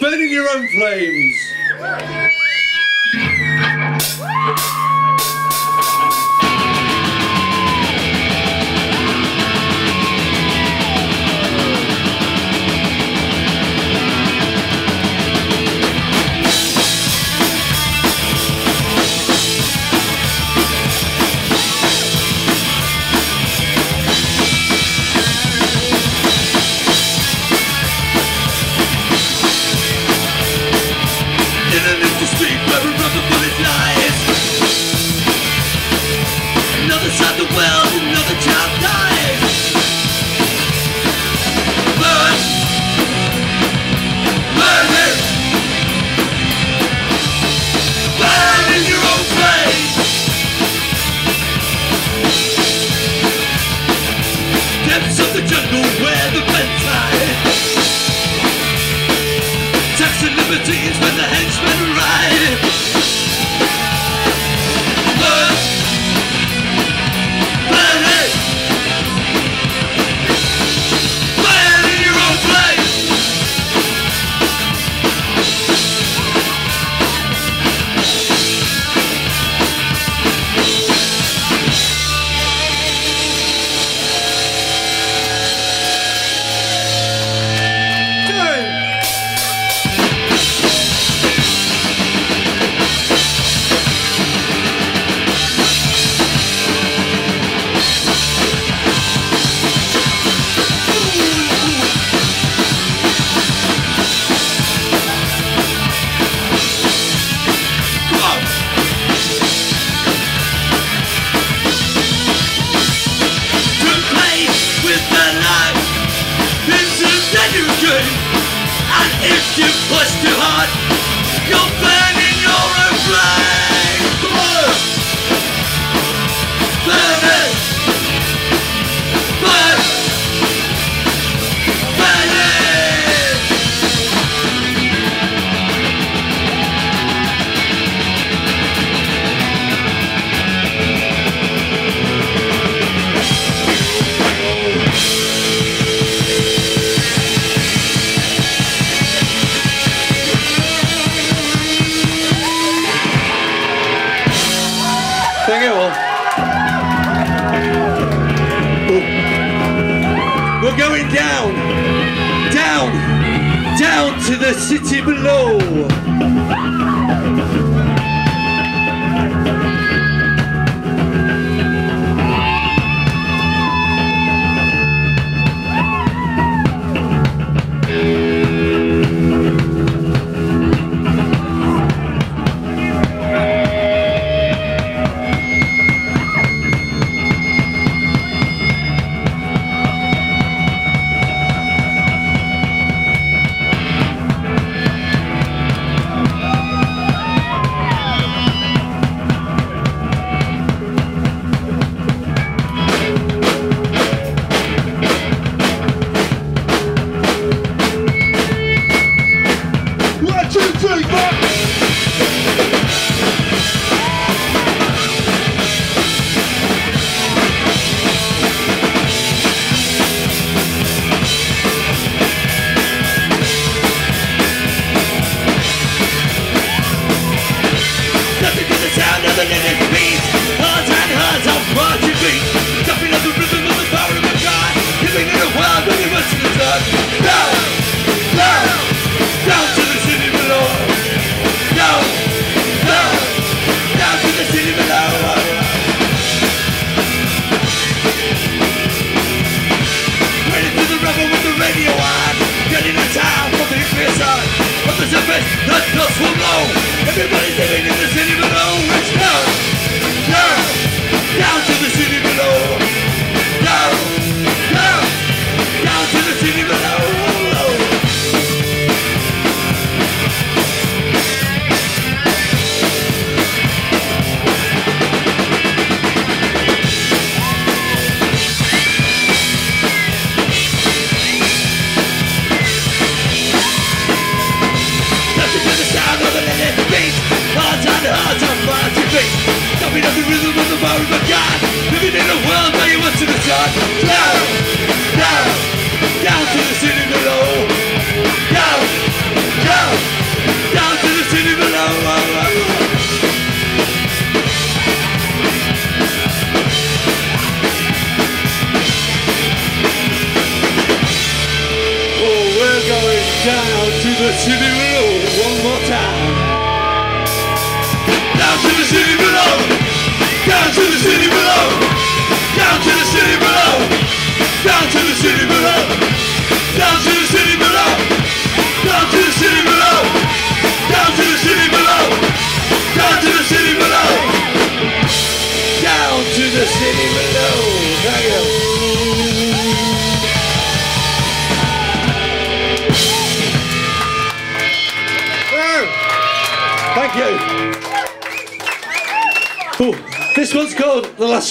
burning your own flames. nowhere the. Tax and liberties when the henchmen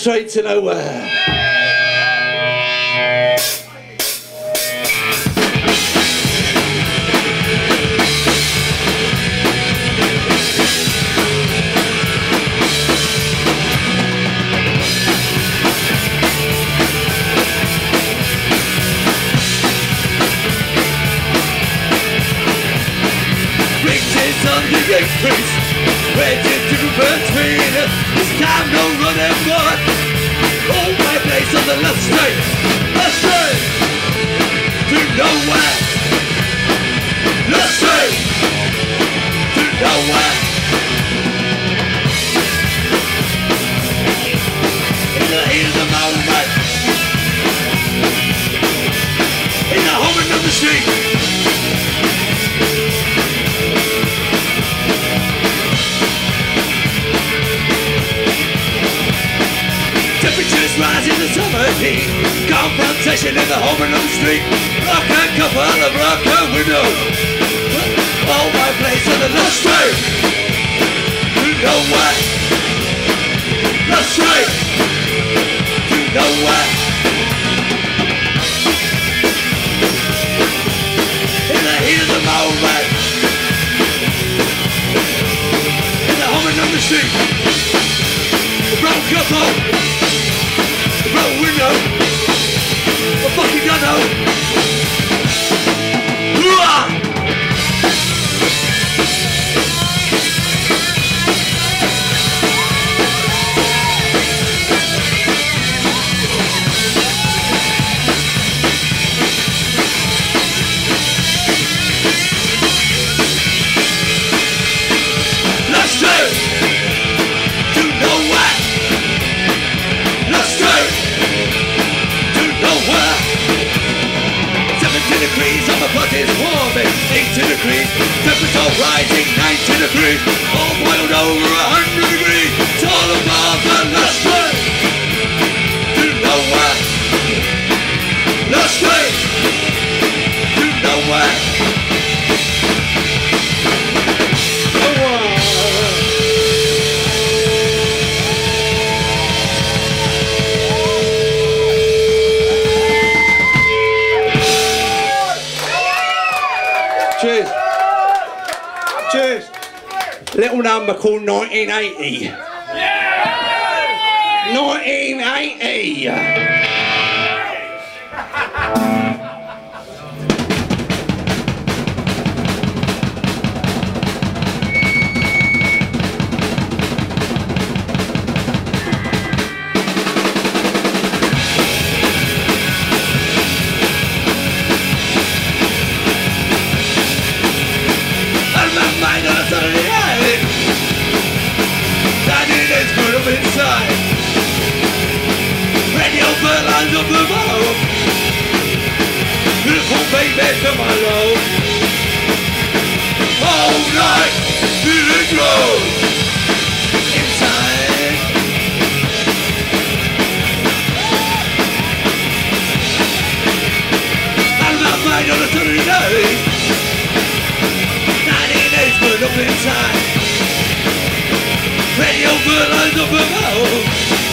Train to Nowhere. Summer heat Confrontation in the and the street. Rock a couple of rock a window All my place on the left straight You know what? Left straight You know what? In the heat of the moment In the and the street. Broke couple window. A fucking gunno. is 18 degrees Temperature rising 19 degrees All boiled over 100 degrees. It's all above the last one To nowhere straight To nowhere little number called 1980. Yeah! 1980. of love This whole thing back to my love All night it grows Inside Out of my mind on a Saturday night Ninety days but up inside Radio good eyes up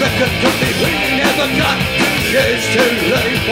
record company we never got years too late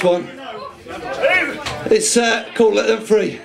for what? It's uh, called Let Them Free.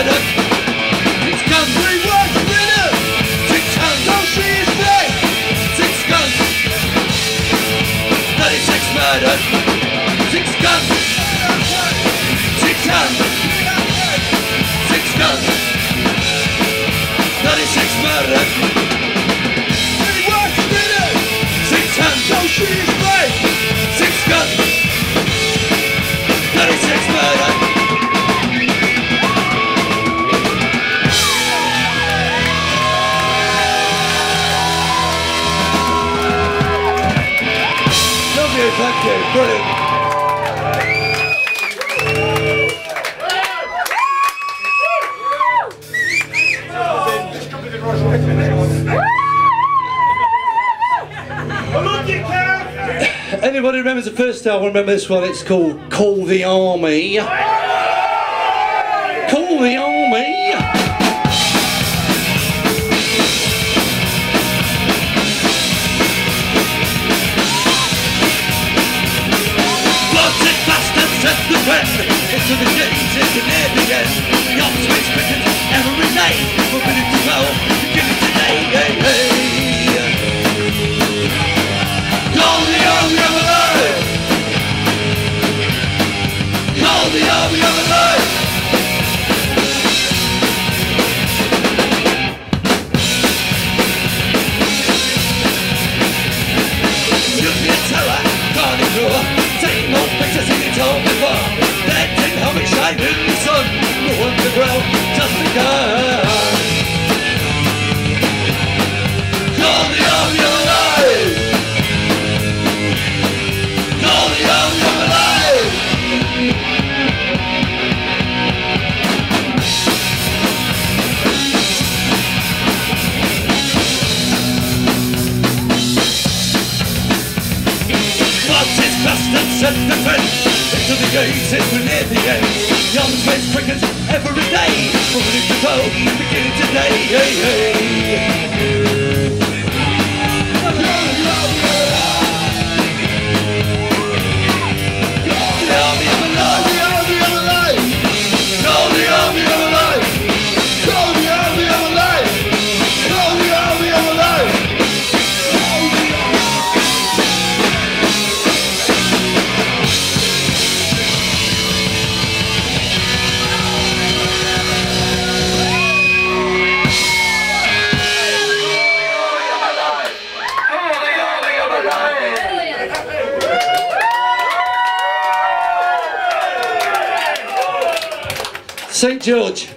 Let us Crystal, remember this one, it's called Call the Army. told before That didn't help me shine in the sun No underground navigating within the end Young Swiss crickets every day. From an to toe, beginning today George.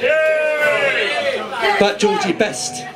Yay! But Georgie best.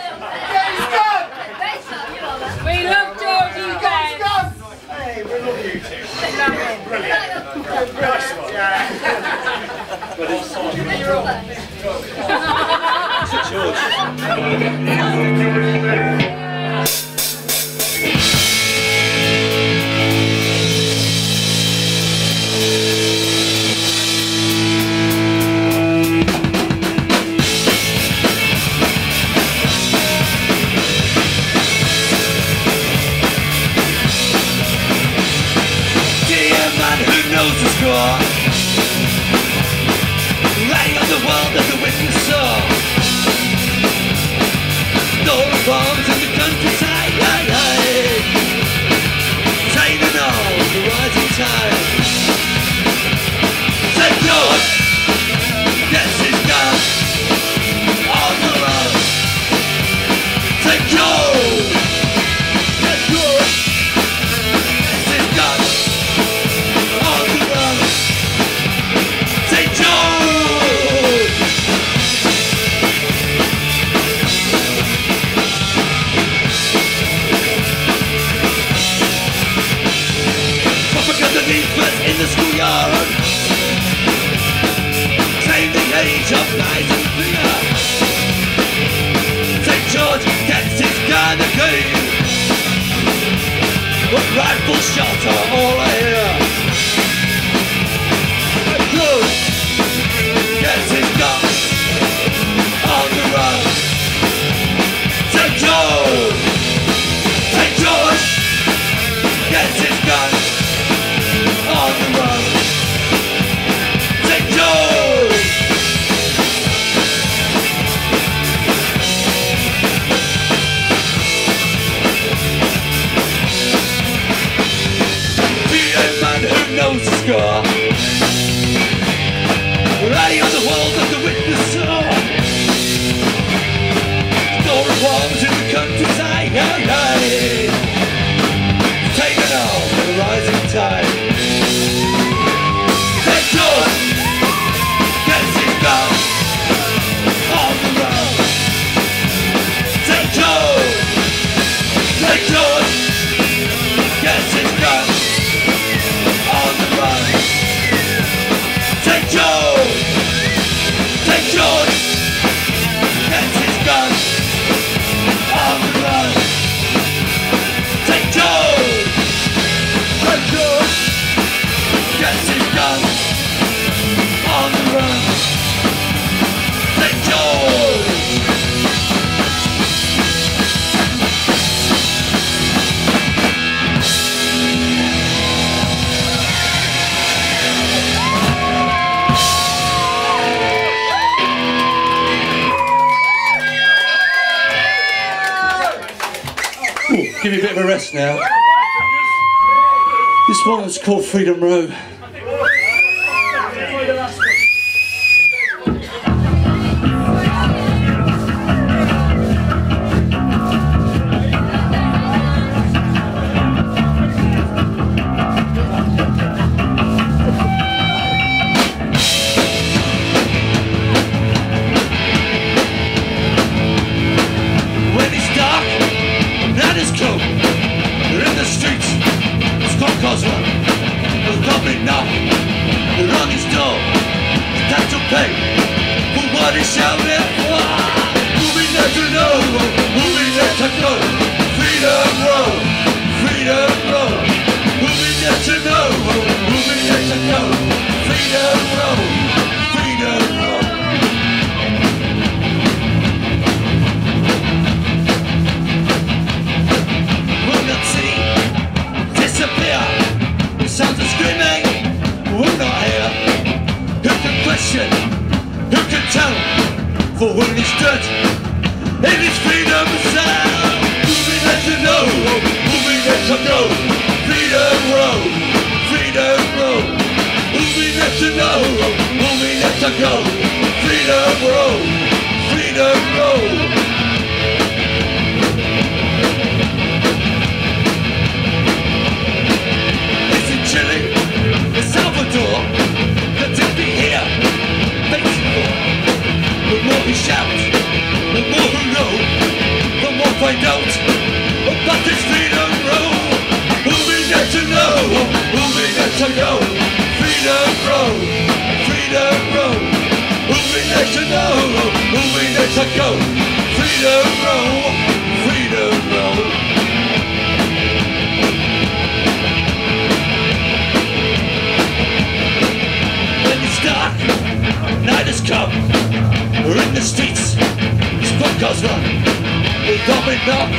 knock,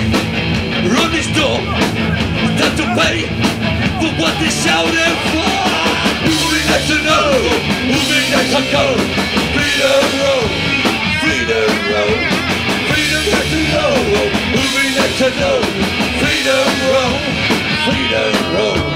run this door. We have to pay for what they shouted for. Moving next to know, moving next to go. Freedom road, freedom road. Freedom next to know, moving next to know. Freedom road, freedom road.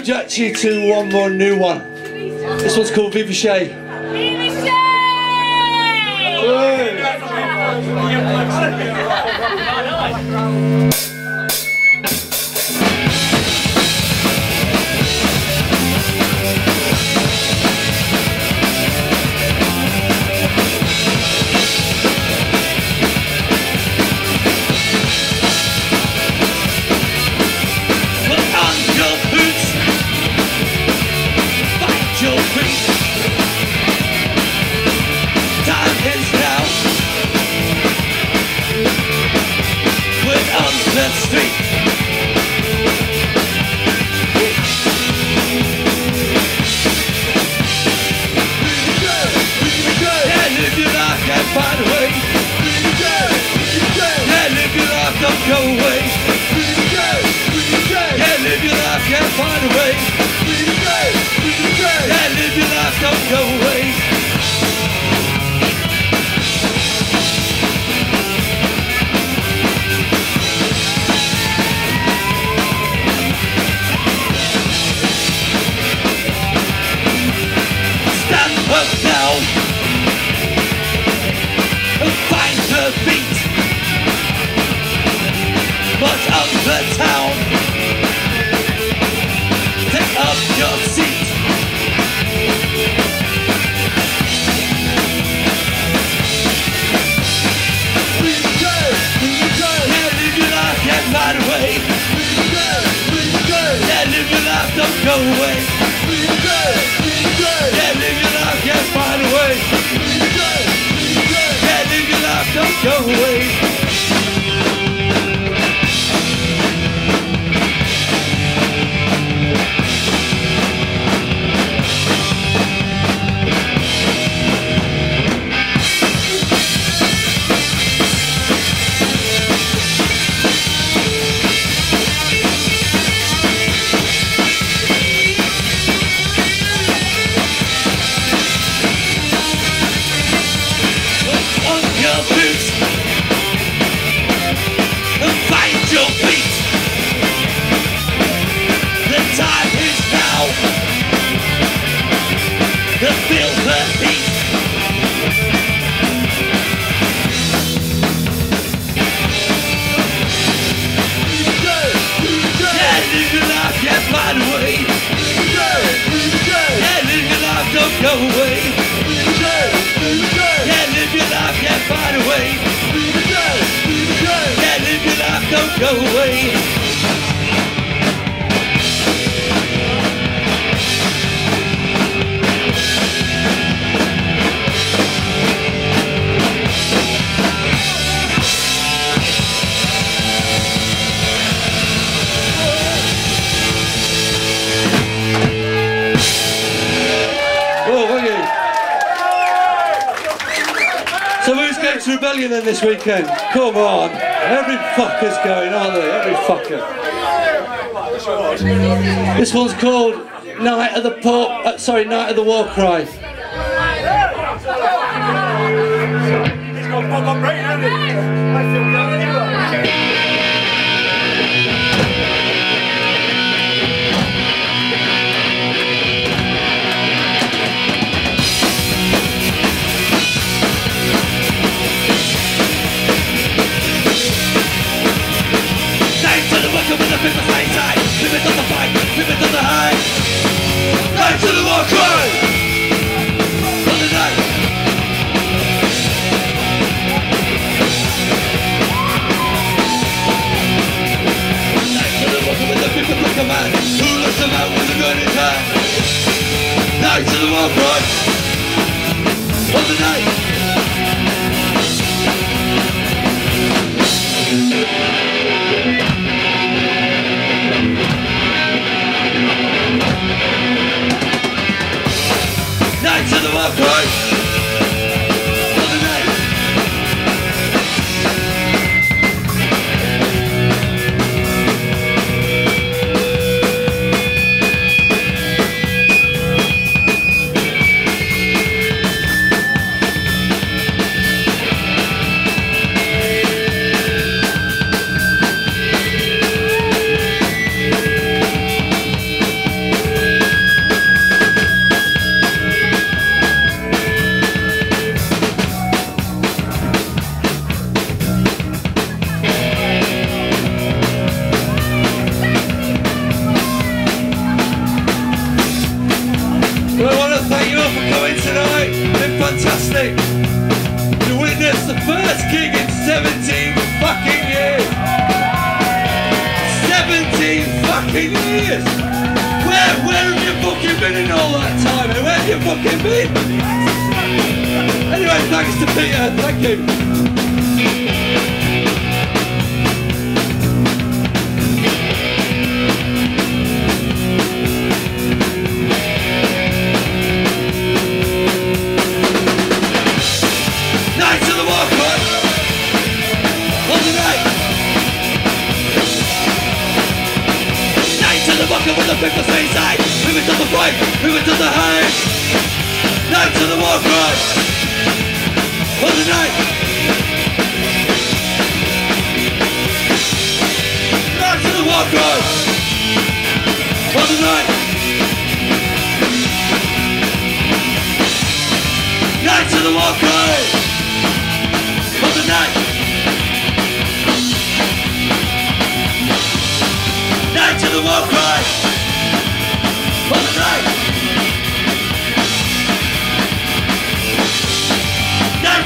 subject you to one more new one. This one's called Vivi weekend? Come on. Every fucker's going, aren't they? Every fucker. This one's called Night of the Pop. Uh, sorry, Night of the War Cry. Night in all that time? And where have you fucking been? Anyway, thanks to Peter. Thank you. Night to Night to the to the move it to the war cry. On the night. Night to the war cry. On the night. Night to the war cry. On the night. Night to the war cry. On the night.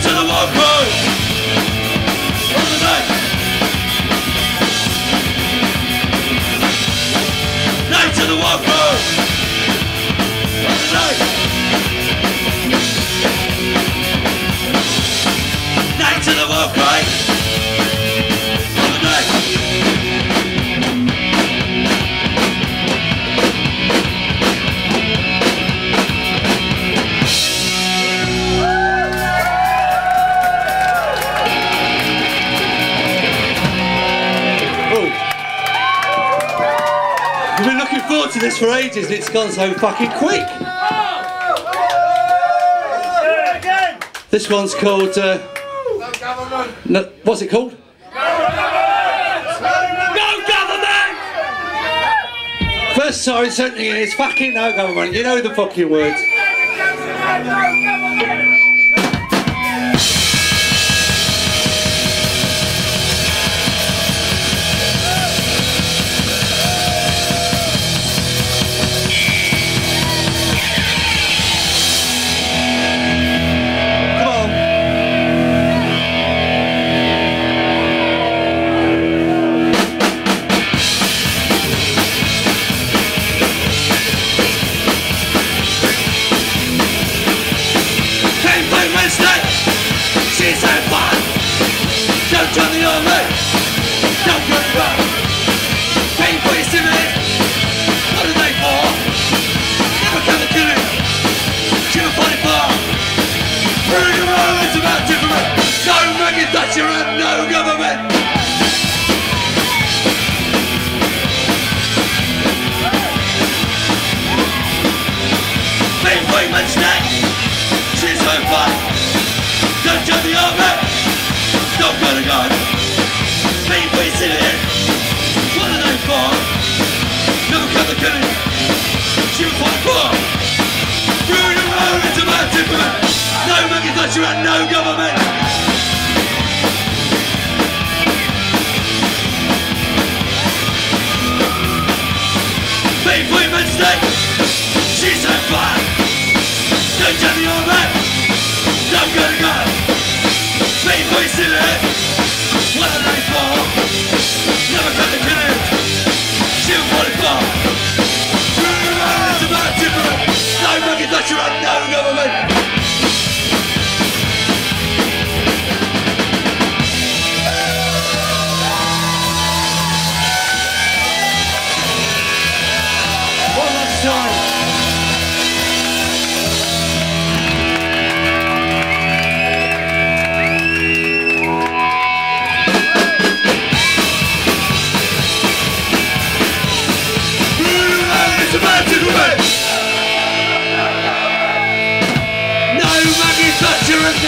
To the walkway. Night to the war cry. We've been looking forward to this for ages and it's gone so fucking quick. This one's called. Uh, no, what's it called? No government! First sorry something is fucking no government. You know the fucking words.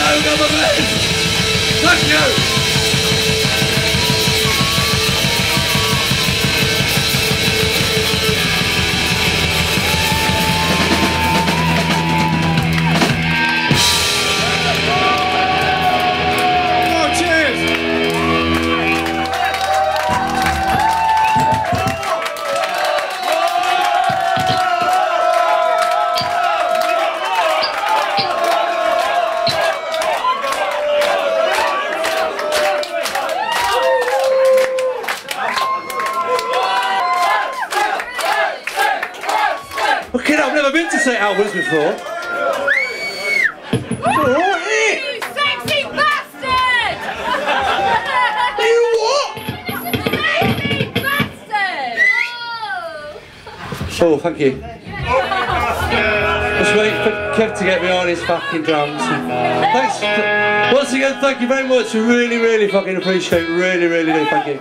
no, never please! You! that was before. Oh, Oh, thank you. Just wait for Kev to get me on his fucking drums. Thanks. Once again, thank you very much. Really, really fucking appreciate it. Really, really do. Thank you.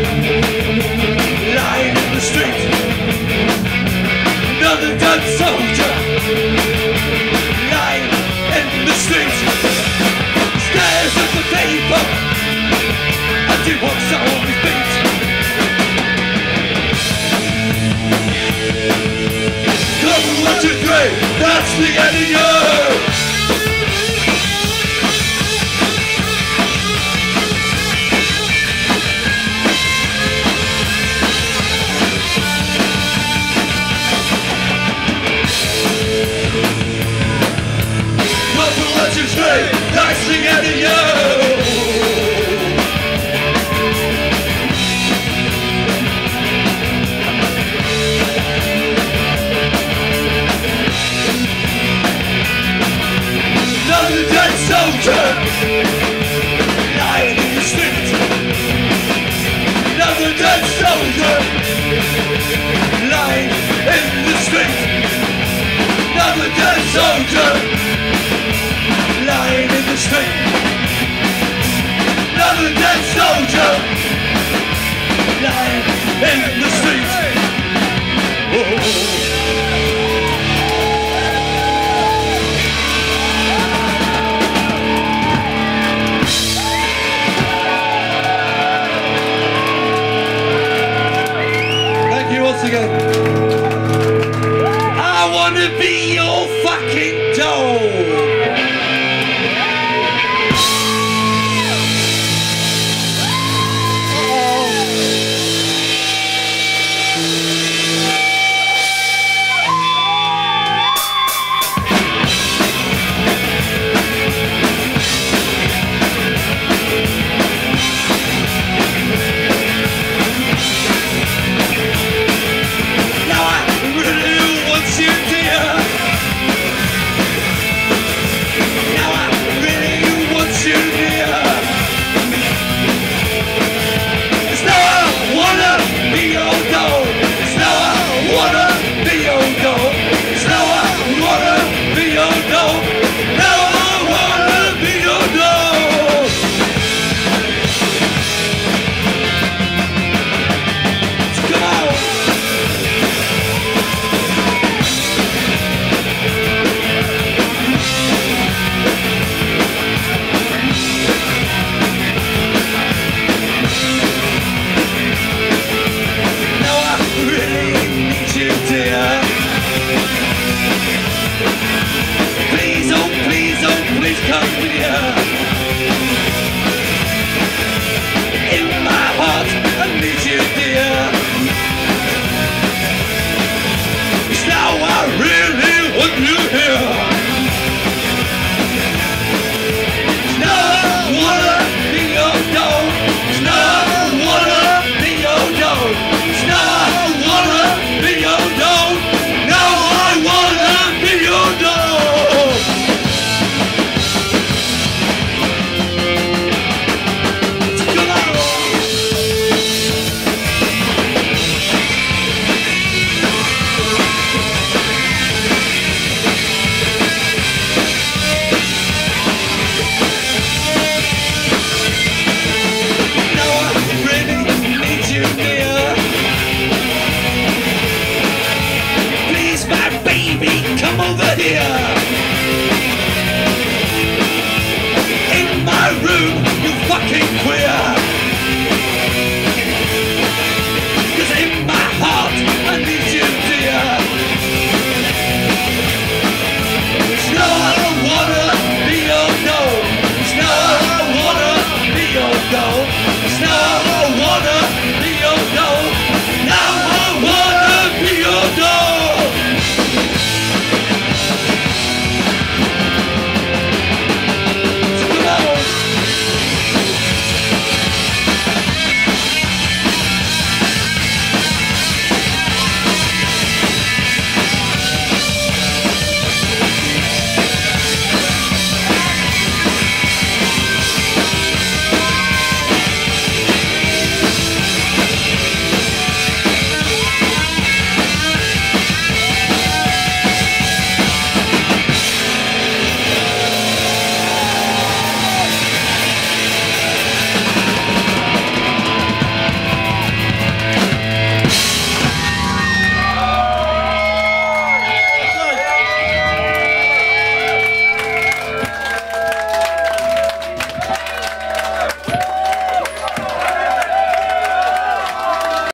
blood soldier, lying in the streets.